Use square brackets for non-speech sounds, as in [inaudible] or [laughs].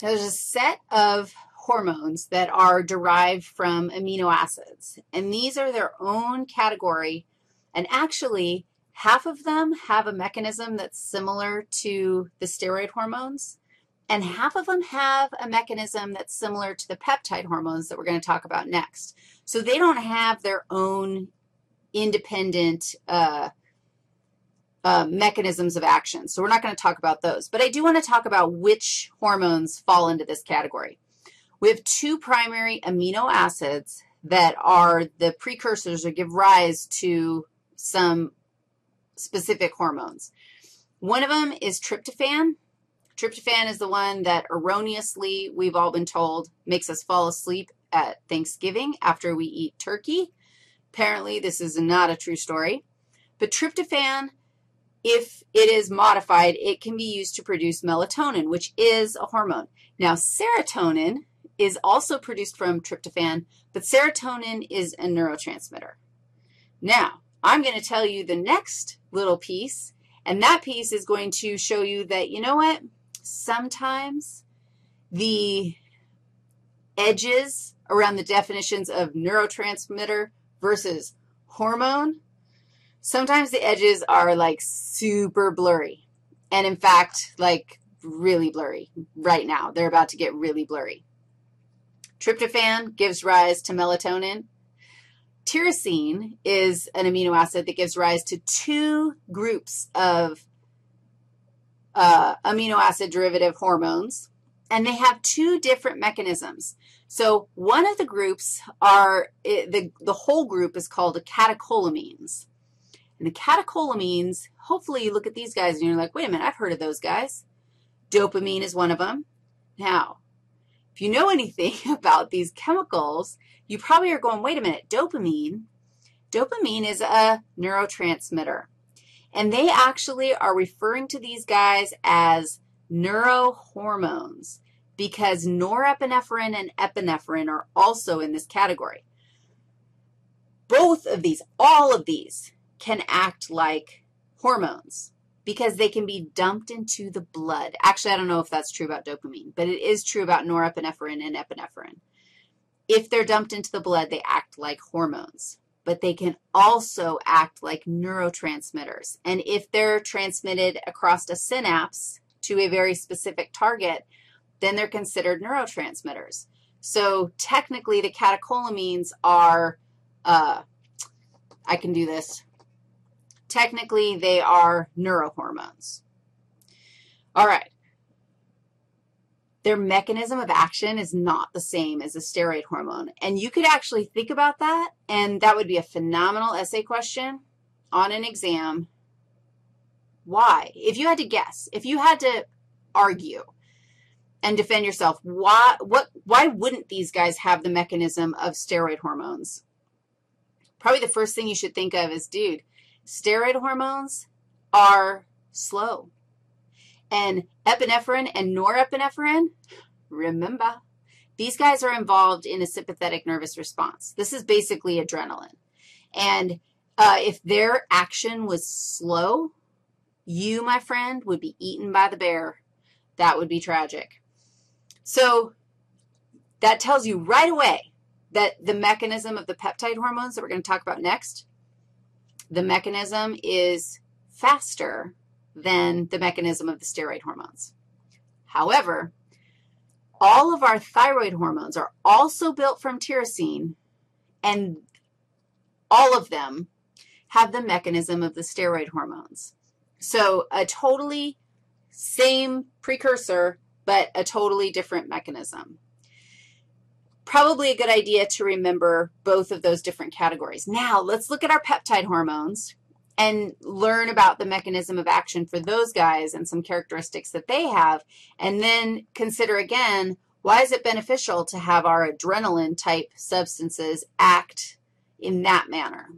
There's a set of hormones that are derived from amino acids, and these are their own category, and actually half of them have a mechanism that's similar to the steroid hormones, and half of them have a mechanism that's similar to the peptide hormones that we're going to talk about next. So they don't have their own independent uh, uh, mechanisms of action. So we're not going to talk about those. But I do want to talk about which hormones fall into this category. We have two primary amino acids that are the precursors or give rise to some specific hormones. One of them is tryptophan. Tryptophan is the one that erroneously, we've all been told, makes us fall asleep at Thanksgiving after we eat turkey. Apparently, this is not a true story. But tryptophan if it is modified, it can be used to produce melatonin, which is a hormone. Now, serotonin is also produced from tryptophan, but serotonin is a neurotransmitter. Now, I'm going to tell you the next little piece, and that piece is going to show you that, you know what, sometimes the edges around the definitions of neurotransmitter versus hormone Sometimes the edges are like super blurry, and in fact, like really blurry right now. They're about to get really blurry. Tryptophan gives rise to melatonin. Tyrosine is an amino acid that gives rise to two groups of uh, amino acid derivative hormones, and they have two different mechanisms. So one of the groups are, the, the whole group is called catecholamines. And the catecholamines, hopefully you look at these guys and you're like, wait a minute, I've heard of those guys. Dopamine is one of them. Now, if you know [laughs] anything about these chemicals, you probably are going, wait a minute, dopamine, dopamine is a neurotransmitter. And they actually are referring to these guys as neurohormones because norepinephrine and epinephrine are also in this category. Both of these, all of these, can act like hormones because they can be dumped into the blood. Actually, I don't know if that's true about dopamine, but it is true about norepinephrine and epinephrine. If they're dumped into the blood, they act like hormones, but they can also act like neurotransmitters. And if they're transmitted across a synapse to a very specific target, then they're considered neurotransmitters. So technically, the catecholamines are, uh, I can do this, Technically, they are neurohormones. All right. Their mechanism of action is not the same as a steroid hormone. And you could actually think about that, and that would be a phenomenal essay question on an exam. Why? If you had to guess, if you had to argue and defend yourself, why, what, why wouldn't these guys have the mechanism of steroid hormones? Probably the first thing you should think of is, dude, steroid hormones are slow. And epinephrine and norepinephrine, remember, these guys are involved in a sympathetic nervous response. This is basically adrenaline. And uh, if their action was slow, you, my friend, would be eaten by the bear. That would be tragic. So that tells you right away that the mechanism of the peptide hormones that we're going to talk about next the mechanism is faster than the mechanism of the steroid hormones. However, all of our thyroid hormones are also built from tyrosine, and all of them have the mechanism of the steroid hormones. So a totally same precursor, but a totally different mechanism probably a good idea to remember both of those different categories. Now, let's look at our peptide hormones and learn about the mechanism of action for those guys and some characteristics that they have, and then consider again, why is it beneficial to have our adrenaline type substances act in that manner?